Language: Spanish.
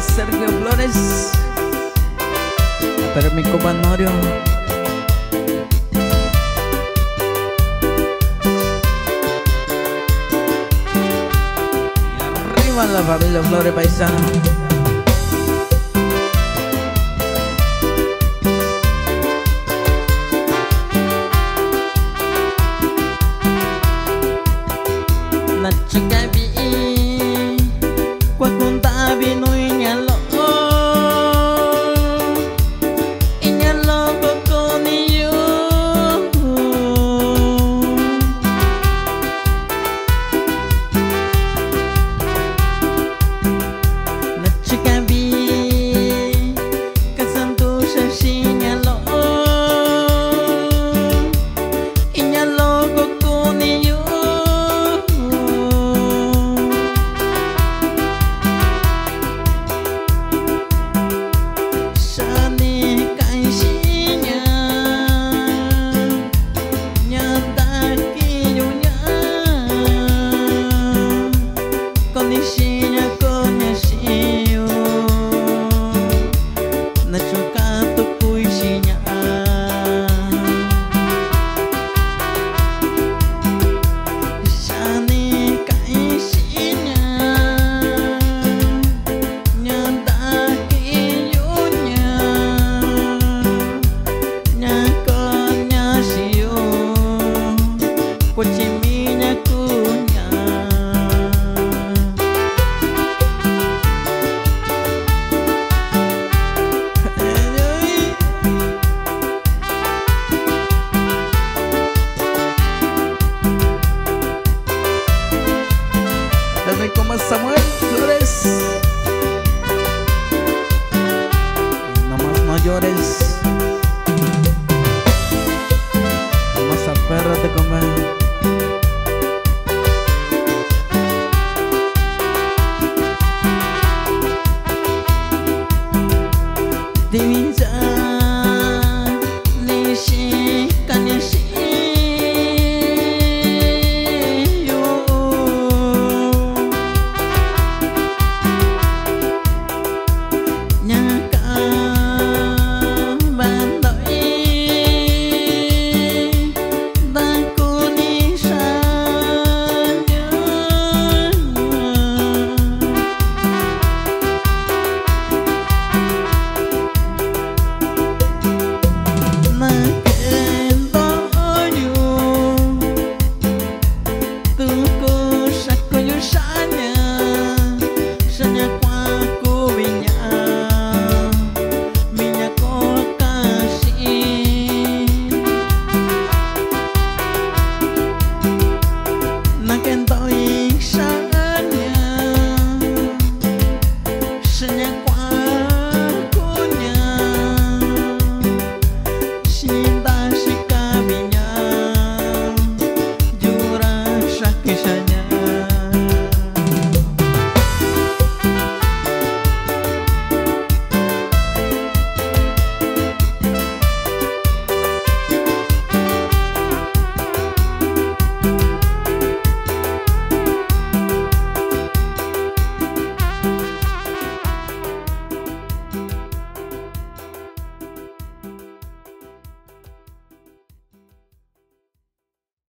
Sergio Flores. Para mi Norio. Arriba la familia Flores Paisano. Samuel Flores. No más no llores. mañana